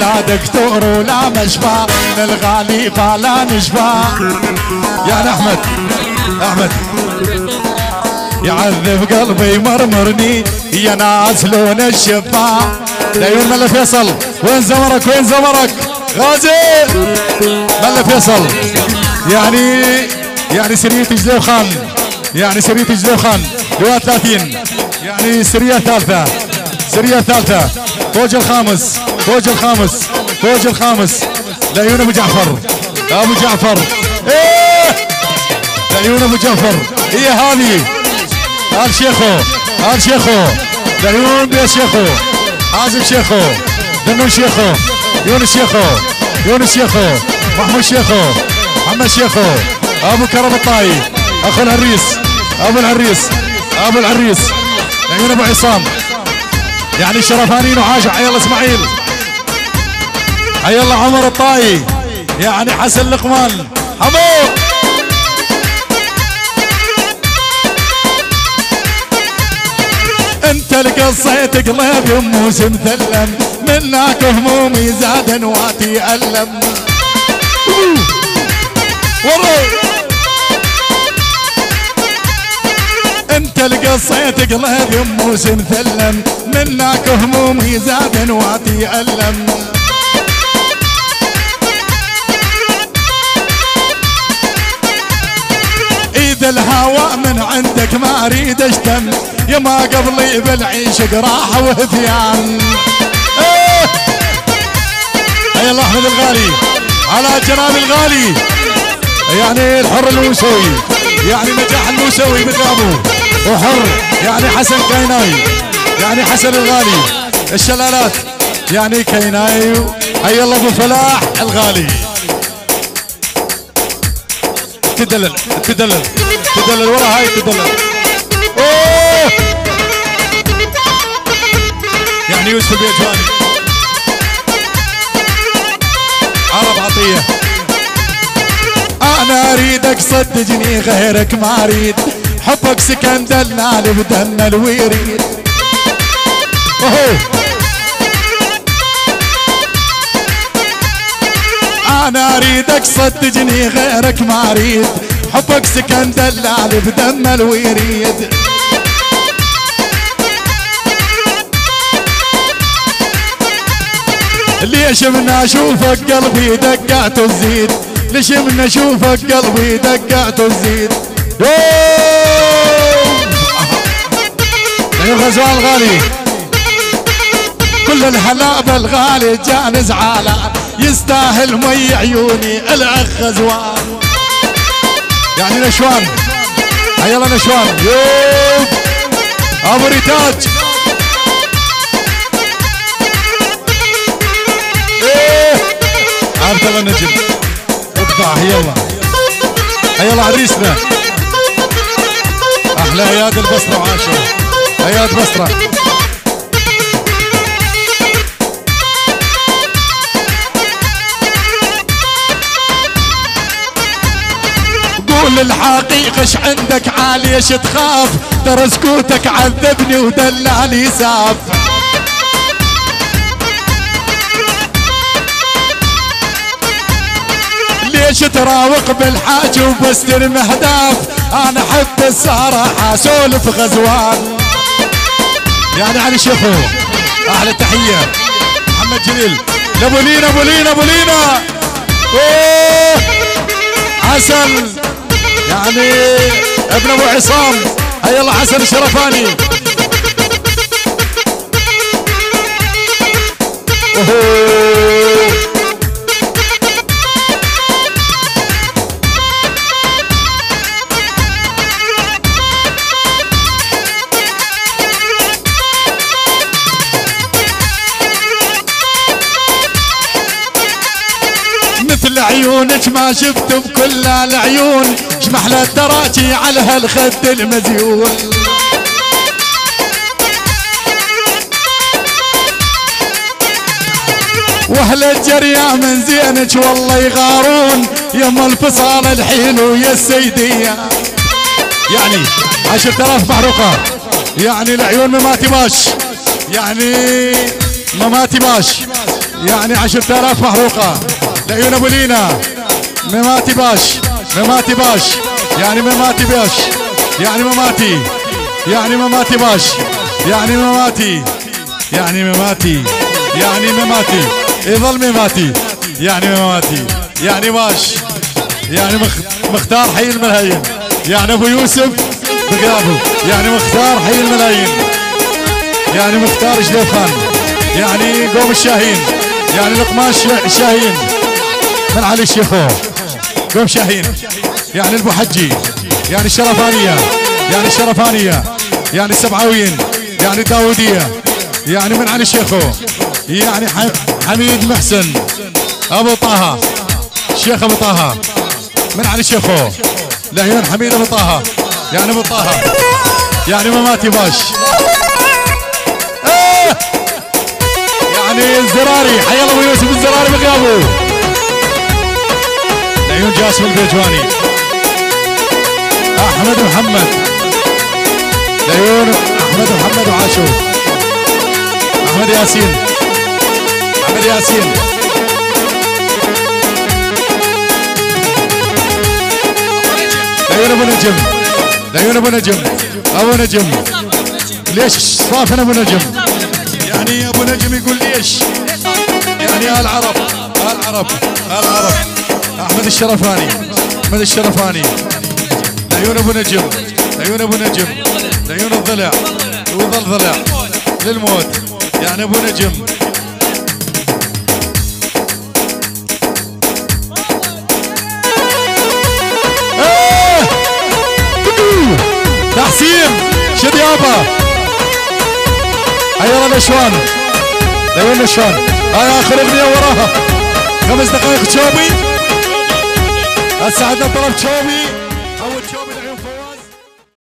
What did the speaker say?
لا دكتور ولا مشفى من الغالي فلا نشفى يا احمد أحمد. يعذب قلبي مرمرني يا ناس لون الشفا. لعيون ملا فيصل وين زمرك؟ وين زمرك؟ غازي! ملا فيصل يعني يعني سرية جلوخان يعني سرية جلوخان لواء 30 يعني سرية ثالثة. سرية ثالثة. فوج الخامس فوج الخامس فوج الخامس. لعيون أبو جعفر. أبو جعفر. إيه! لعيون أبو جعفر. هي هذه. هذا شيخو. هذا شيخو. لعيون بيا شيخو. حازم شيخو. دنون شيخو. يونس شيخو. يونس شيخو. محمود شيخو. محمد شيخو. أبو كرم الطاي أخو العريس. أبو العريس. أبو العريس. لعيون أبو عصام. يعني شرفانين وعاش حي الله إسماعيل. حي الله عمر الطاي. يعني حسن لقمان. حمو. انت القصيت قلبي وموس مثلم منك همومي زاد نواتي ألم. ورا انت القصيت قلبي وموس مثلم منك همومي زاد نواتي ألم. اذا الهوى من عندك ما أريد أشتم. يا ما قبلي بالعيش قراحة وهذيان إيه. هيا الله أحمد الغالي. على جناب الغالي. يعني الحر الموسوي يعني نجاح الموسوي بقابو وحر يعني حسن كيناي. يعني حسن الغالي الشلالات يعني كيناي هيا الله أبو فلاح الغالي. تدلل تدلل تدلل ورا هاي تدلل. أوه! يعني يوسف البيجواني عرب عطية. أنا أريدك صدقني غيرك ما أريد. حبك سكن دلال بدنا الويريد. اريدك صدقني غيرك ما أريد. حبك سكن دلال بدم الويريد ليش من أشوفك قلبي دقات تزيد؟ ليش من أشوفك قلبي دقات تزيد؟ يا غزوان غالي كل الهلا الغالي جاني زعلان يستاهل مي عيوني الاخ غزوان يعني نشوان هيلا نشوان يوب أبو ريتاج. عبد الله نجم اقطع يلا. يلا عريسنا. أحلى اياد البصرة وعاشر اياد بصره قول الحقيقة إيش عندك عالي؟ إيش تخاف؟ ترى سكوتك عذبني ودلالي ساف ليش تراوق بالحاج وبستلم أهداف؟ أنا أحب الصراحة أسولف غزوان. يعني علي شيخو أحلى تحية محمد جليل. لابو لينا ابو لينا ابو لينا. حسن. يعني ابن أبو عصام هيا الله حسن الشرفاني أوه. مثل عيونك ما شفت بكل العيون؟ شمحلى الدراجي على هالخد المزيون؟ واهل الجريا من زينك والله يغارون يم الفصال الحلو يا السيدية. يعني عشرة آلاف محروقة. يعني العيون ما تباش يعني مماتي باش. يعني عشرة آلاف محروقة. لعيون أبو لينا. مماتي باش. مماتي باش. يعني مماتي باش. يعني مماتي يعني مماتي باش. يعني مماتي يعني مماتي يعني مماتي يظل مماتي يعني مماتي يعني باش. يعني مختار حي الملايين. يعني أبو يوسف بقلابه. يعني مختار حي الملايين. يعني مختار جليفان. يعني قوم الشاهين. يعني لقمان الشاهين. من علي الشيخو. قوم شاهين. يعني البو حجي يعني الشرفانية يعني الشرفانية يعني السبعاويين يعني الداودية يعني من علي الشيخو. يعني حميد محسن أبو طه الشيخ أبو طه من علي الشيخو. لعيون حميد أبو طه يعني أبو طه يعني مماتي باش. آه! يعني الزراري حي الله أبو يوسف الزراري بغيابه جاسم البيجواني. أحمد محمد. لعيون أحمد محمد وعاشور. أحمد ياسين. أحمد ياسين. لعيون أبو نجم. لعيون أبو نجم. أبو نجم. ليش صافن أبو نجم؟ يعني أبو نجم يقول ليش؟ يعني العرب العرب العرب أحمد الشرفاني. أحمد الشرفاني. لعيون أبو نجم. لعيون أبو نجم. لعيون الضلع. وظل ضلع للموت. يعني أبو نجم. تحسين. شد يابا حيا النشوان أيوه النشوان هاي آخر أغنية وراها. خمس دقائق تشوبي هسه عندنا طلب تشوبي